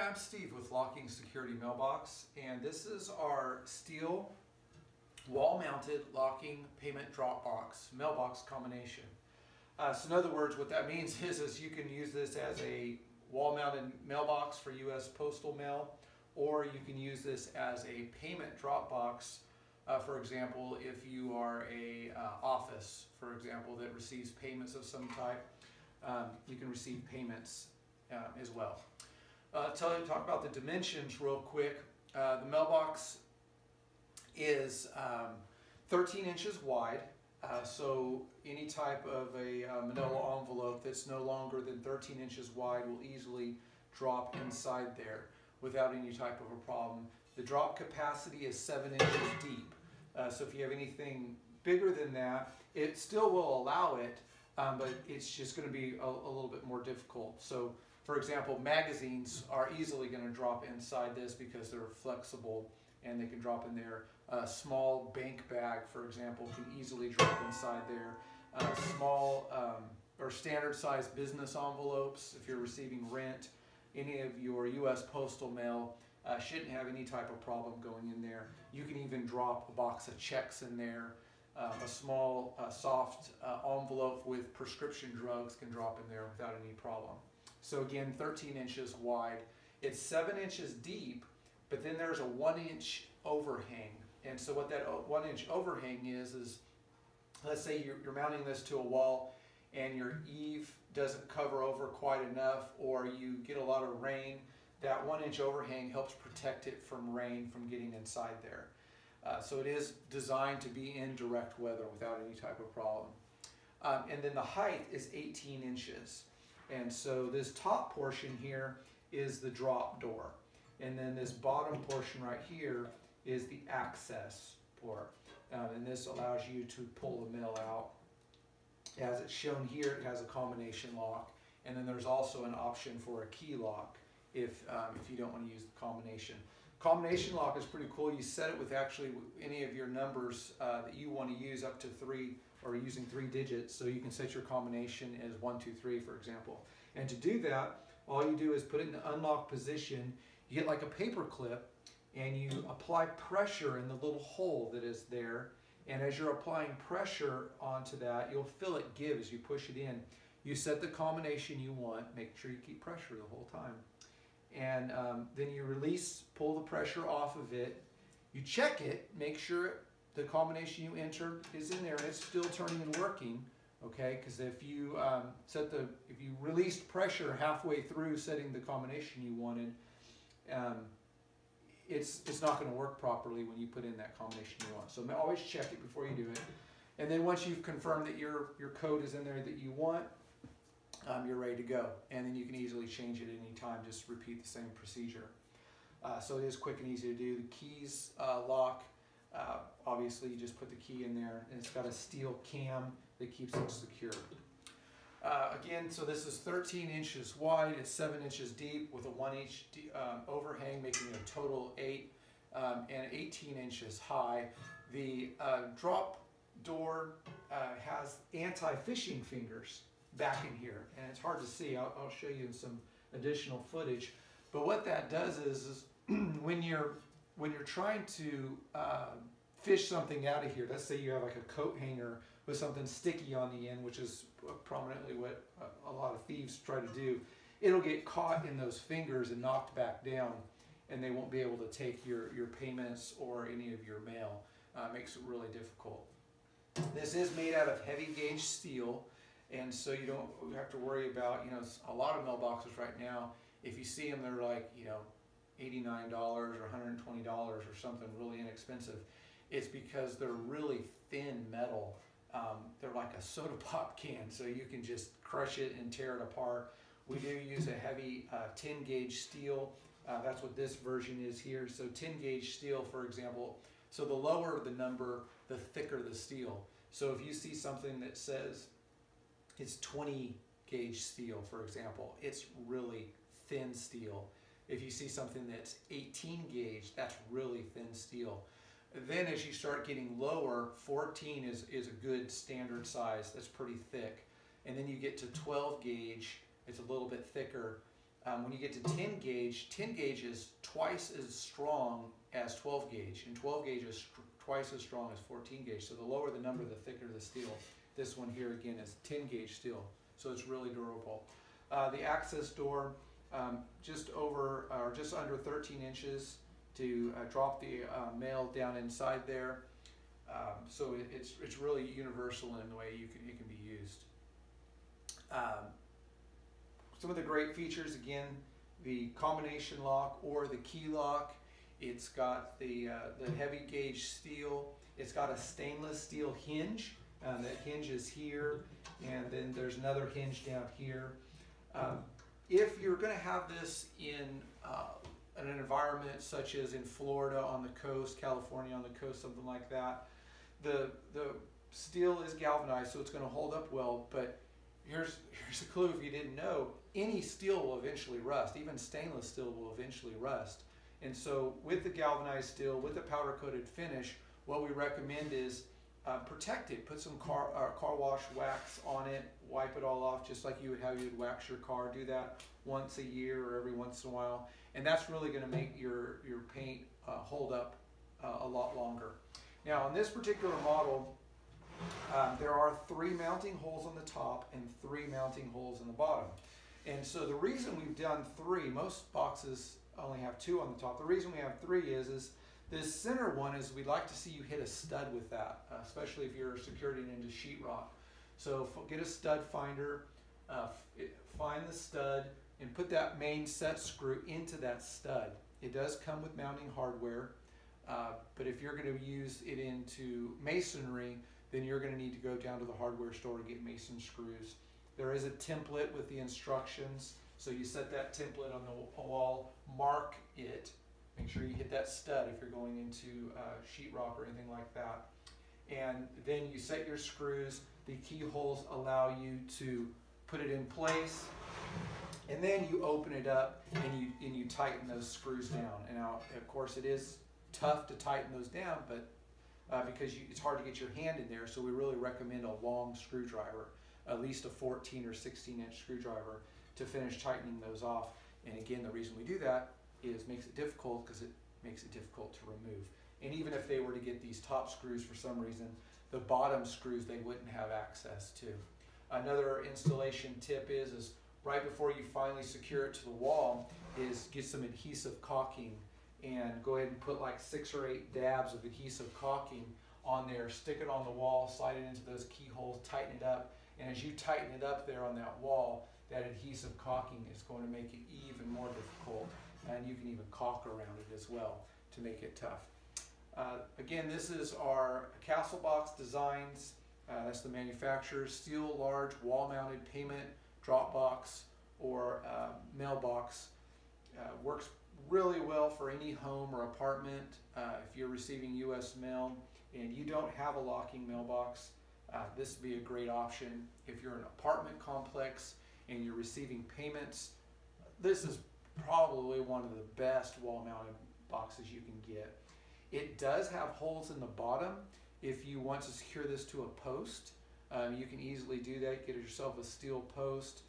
I'm Steve with Locking Security Mailbox, and this is our steel wall-mounted locking payment drop box mailbox combination. Uh, so in other words, what that means is, is you can use this as a wall-mounted mailbox for U.S. postal mail, or you can use this as a payment drop box. Uh, for example, if you are a uh, office, for example, that receives payments of some type, um, you can receive payments uh, as well. Uh, tell you talk about the dimensions real quick. Uh, the mailbox is um, 13 inches wide. Uh, so any type of a uh, manila envelope that's no longer than 13 inches wide will easily drop inside there without any type of a problem. The drop capacity is 7 inches deep. Uh, so if you have anything bigger than that, it still will allow it, um, but it's just going to be a, a little bit more difficult. So for example, magazines are easily going to drop inside this because they're flexible and they can drop in there. A small bank bag, for example, can easily drop inside there. Uh, small um, or standard size business envelopes, if you're receiving rent, any of your U.S. postal mail uh, shouldn't have any type of problem going in there. You can even drop a box of checks in there. Uh, a small, uh, soft uh, envelope with prescription drugs can drop in there without any problem. So again, 13 inches wide. It's seven inches deep, but then there's a one inch overhang. And so what that one inch overhang is, is let's say you're, you're mounting this to a wall and your eave doesn't cover over quite enough or you get a lot of rain, that one inch overhang helps protect it from rain from getting inside there. Uh, so it is designed to be in direct weather without any type of problem. Um, and then the height is 18 inches. And so this top portion here is the drop door. And then this bottom portion right here is the access port. Um, and this allows you to pull the mail out. As it's shown here, it has a combination lock. And then there's also an option for a key lock if, um, if you don't want to use the combination. Combination lock is pretty cool. You set it with actually any of your numbers uh, that you want to use up to three or using three digits. So you can set your combination as one, two, three, for example. And to do that, all you do is put it in the unlock position. You get like a paper clip and you apply pressure in the little hole that is there. And as you're applying pressure onto that, you'll feel it give as you push it in. You set the combination you want, make sure you keep pressure the whole time. And um, then you release, pull the pressure off of it. You check it, make sure the combination you entered is in there and it's still turning and working, okay? Because if you um, set the, if you released pressure halfway through setting the combination you wanted, um, it's, it's not going to work properly when you put in that combination you want. So always check it before you do it. And then once you've confirmed that your, your code is in there that you want, um, you're ready to go. And then you can easily change it at any time, just repeat the same procedure. Uh, so it is quick and easy to do. The keys uh, lock uh, obviously, you just put the key in there, and it's got a steel cam that keeps it secure. Uh, again, so this is 13 inches wide, it's 7 inches deep with a 1 inch um, overhang, making it a total 8, um, and 18 inches high. The uh, drop door uh, has anti-fishing fingers back in here, and it's hard to see. I'll, I'll, show you some additional footage. But what that does is, is when you're when you're trying to uh, fish something out of here, let's say you have like a coat hanger with something sticky on the end, which is prominently what a lot of thieves try to do, it'll get caught in those fingers and knocked back down and they won't be able to take your, your payments or any of your mail. Uh, makes it really difficult. This is made out of heavy gauge steel and so you don't have to worry about, you know, a lot of mailboxes right now, if you see them, they're like, you know, $89 or $120 or something really inexpensive, it's because they're really thin metal. Um, they're like a soda pop can, so you can just crush it and tear it apart. We do use a heavy uh, 10 gauge steel. Uh, that's what this version is here. So 10 gauge steel, for example, so the lower the number, the thicker the steel. So if you see something that says it's 20 gauge steel, for example, it's really thin steel. If you see something that's 18 gauge, that's really thin steel. Then as you start getting lower, 14 is, is a good standard size. That's pretty thick. And then you get to 12 gauge, it's a little bit thicker. Um, when you get to 10 gauge, 10 gauge is twice as strong as 12 gauge, and 12 gauge is twice as strong as 14 gauge. So the lower the number, the thicker the steel. This one here again is 10 gauge steel, so it's really durable. Uh, the access door, um, just over or just under 13 inches to uh, drop the uh, mail down inside there. Um, so it, it's it's really universal in the way you can it can be used. Um, some of the great features again, the combination lock or the key lock. It's got the uh, the heavy gauge steel. It's got a stainless steel hinge um, that hinges here, and then there's another hinge down here. Um, if you're going to have this in uh, an environment such as in Florida on the coast, California on the coast, something like that, the the steel is galvanized, so it's going to hold up well. But here's here's a clue if you didn't know: any steel will eventually rust. Even stainless steel will eventually rust. And so, with the galvanized steel, with the powder coated finish, what we recommend is uh, protect it. Put some car uh, car wash wax on it. Wipe it all off, just like you would how you would wax your car. Do that once a year or every once in a while, and that's really going to make your your paint uh, hold up uh, a lot longer. Now, on this particular model, um, there are three mounting holes on the top and three mounting holes in the bottom. And so the reason we've done three, most boxes only have two on the top. The reason we have three is, is this center one is we'd like to see you hit a stud with that, uh, especially if you're secured it into sheetrock. So get a stud finder, uh, find the stud, and put that main set screw into that stud. It does come with mounting hardware. Uh, but if you're going to use it into masonry, then you're going to need to go down to the hardware store to get mason screws. There is a template with the instructions. So you set that template on the wall, mark it, make sure you hit that stud if you're going into uh, sheetrock or anything like that. And then you set your screws. The keyholes allow you to put it in place. And then you open it up and you, and you tighten those screws down. And now, of course, it is tough to tighten those down, but uh, because you, it's hard to get your hand in there. So we really recommend a long screwdriver, at least a 14 or 16 inch screwdriver to finish tightening those off. And again, the reason we do that is makes it difficult because it makes it difficult to remove. And even if they were to get these top screws for some reason, the bottom screws they wouldn't have access to. Another installation tip is, is right before you finally secure it to the wall is get some adhesive caulking and go ahead and put like six or eight dabs of adhesive caulking on there, stick it on the wall, slide it into those keyholes, tighten it up, and as you tighten it up there on that wall, that adhesive caulking is going to make it even more difficult, and you can even caulk around it as well to make it tough. Uh, again, this is our CastleBox Designs. Uh, that's the manufacturer. Steel large wall-mounted payment drop box or uh, mailbox. Uh, works really well for any home or apartment. Uh, if you're receiving U.S. mail and you don't have a locking mailbox, uh, this would be a great option. If you're an apartment complex and you're receiving payments, this is probably one of the best wall-mounted boxes you can get. It does have holes in the bottom. If you want to secure this to a post, um, you can easily do that. Get yourself a steel post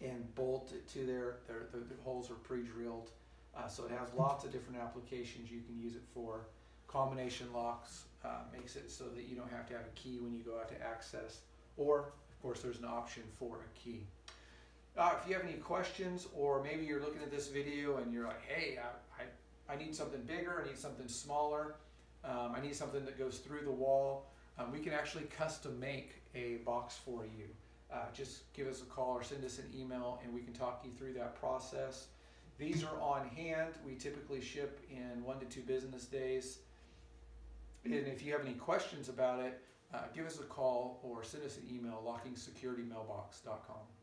and bolt it to there. The, the holes are pre-drilled. Uh, so it has lots of different applications you can use it for. Combination locks uh, makes it so that you don't have to have a key when you go out to access. Or, of course, there's an option for a key. Uh, if you have any questions, or maybe you're looking at this video and you're like, hey, I, I, I need something bigger, I need something smaller, um, I need something that goes through the wall, um, we can actually custom make a box for you. Uh, just give us a call or send us an email and we can talk you through that process. These are on hand. We typically ship in one to two business days. And if you have any questions about it, uh, give us a call or send us an email, lockingsecuritymailbox.com.